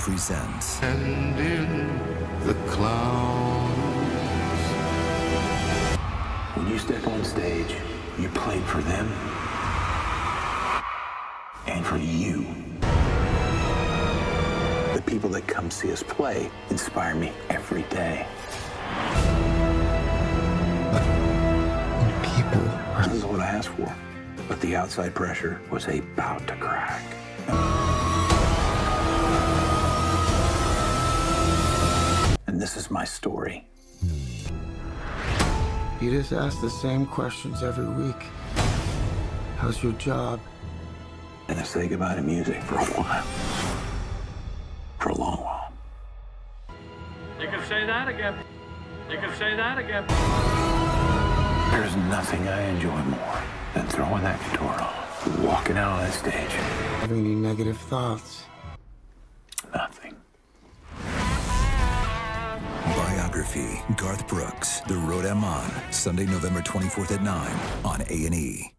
presents And in the clouds. When you step on stage, you play for them and for you. The people that come see us play inspire me every day. People are This is what I asked for. But the outside pressure was about to crack. And this is my story. You just ask the same questions every week. How's your job? And I say goodbye to music for a while. For a long while. You can say that again. You can say that again. There's nothing I enjoy more than throwing that guitar on, walking out on that stage. Having any negative thoughts? Biography Garth Brooks, The Road I'm On, Sunday, November 24th at 9 on A&E.